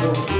No.